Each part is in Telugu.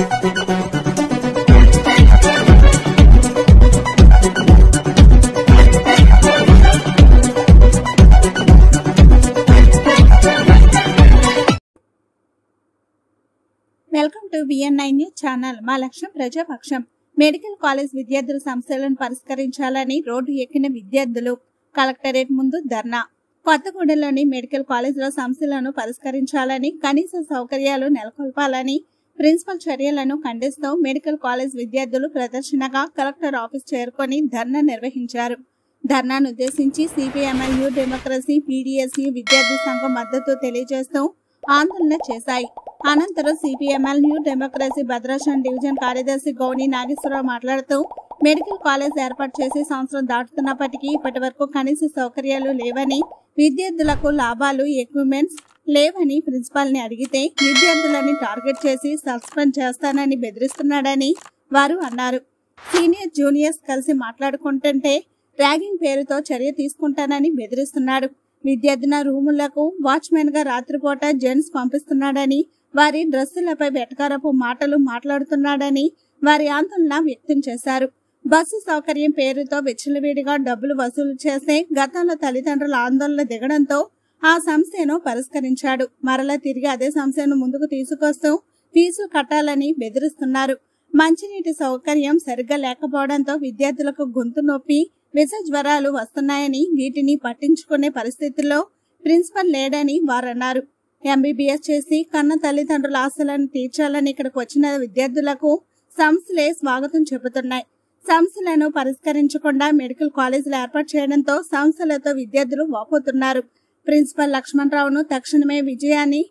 Welcome to BNI news channel. మా లక్ష్యం ప్రజాపక్షం. మెడికల్ కాలేజ్ విద్యార్థుల సమస్యలను పరిష్కరించాలని రోడ్డు ఎక్కిన విద్యార్థులు కలెక్టరేట్ ముందు ధర్నా. కొత్తగూడెంలోని మెడికల్ కాలేజీలో సమస్యలను పరిష్కరించాలని కనీస సౌకర్యాలు నెలకొల్పాలని ప్రిన్సిపల్ చర్యలను ఖండిస్తూ మెడికల్ కాలేజ్ విద్యార్థులు ప్రదర్శనగా కలెక్టర్ ఆఫీస్ చేరుకొని ధర్నా నిర్వహించారు. ధర్నాను ఉద్దేశించి సిపిఎంఎల్యు డెమోక్రసీ పీడీఎస్యు విద్యార్థి సంఘం మద్దతు తెలియజేస్తూ ఆందోళన చేశాయి. అనంతరం CPIML new democracy Bhadrachalam division కార్యదర్శి గౌని నాగేశ్వరరావు మాట్లాడుతూ మెడికల్ కాలేజ్ ఏర్పాటు చేసి సంవత్సరం దాటుతున్నప్పటికీ ఇప్పటి వరకు కనీస సౌకర్యాలు లేవని విద్యార్థులకు లాభాలు ఎక్విప్మెంట్స్ లేవని ప్రిన్సిపాల్ని అడిగితే విద్యార్థులని టార్గెట్ చేసి సస్పెండ్ చేస్తానని బెదిరిస్తున్నాడని వారు అన్నారు. సీనియర్ జూనియర్స్ కలిసి మాట్లాడుకుంటుంటే ర్యాగింగ్ పేరుతో చర్య తీసుకుంటానని బెదిరిస్తున్నాడు. విద్యార్థిన రూములకు వాచ్మెన్గా రాత్రిపూట జెంట్స్ పంపిస్తున్నాడని వారి డ్రెస్సులపై వెటకారపు మాటలు మాట్లాడుతున్నాడని వారి ఆందోళన వ్యక్తం చేశారు. బస్సు సౌకర్యం పేరుతో విచ్చలవిడిగా డబ్బులు వసూలు చేసే గతంలో తల్లిదండ్రుల ఆందోళన దిగడంతో ఆ సమస్యను పరిష్కరించాడు. మరలా తిరిగి అదే సమస్యను ముందుకు తీసుకొస్తూ ఫీజు కట్టాలని బెదిరిస్తున్నారు. మంచినీటి సౌకర్యం సరిగ్గా లేకపోవడంతో విద్యార్థులకు గొంతు నొప్పి విష జ్వరాలు వస్తున్నాయని వీటిని పట్టించుకునే పరిస్థితుల్లో ప్రిన్సిపల్ లేడని వారన్నారు. ఎంబీబీఎస్ చేసి కన్న తల్లిదండ్రుల ఆశలను తీర్చాలని ఇక్కడికి వచ్చిన విద్యార్థులకు సంస్థలే స్వాగతం చెబుతున్నాయి. సంస్థలను పరిష్కరించకుండా మెడికల్ కాలేజీలు ఏర్పాటు చేయడంతో సంస్థలతో విద్యార్థులు వాపోతున్నారు ప్రిన్సిపల్ లక్ష్మణరావును తక్షణమే విజయాన్ని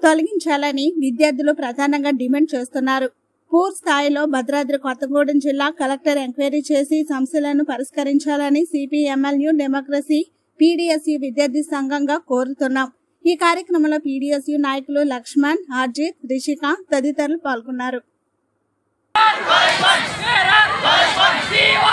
తొలగించాలని విద్యార్థులు ప్రధానంగా డిమాండ్ చేస్తున్నారు పూర్ స్థాయిలో భద్రాద్రి కొత్తగూడెం జిల్లా కలెక్టర్ ఎంక్వైరీ చేసి సమస్యలను పరిష్కరించాలని సిపిఎంఎల్యు డెమోక్రసీ పీడీఎస్యు విద్యార్థి సంఘంగా కోరుతున్నాం ఈ కార్యక్రమంలో పీడీఎస్యు నాయకులు లక్ష్మణ్ అర్జిత్ రిషిక తదితరులు పాల్గొన్నారు Justice!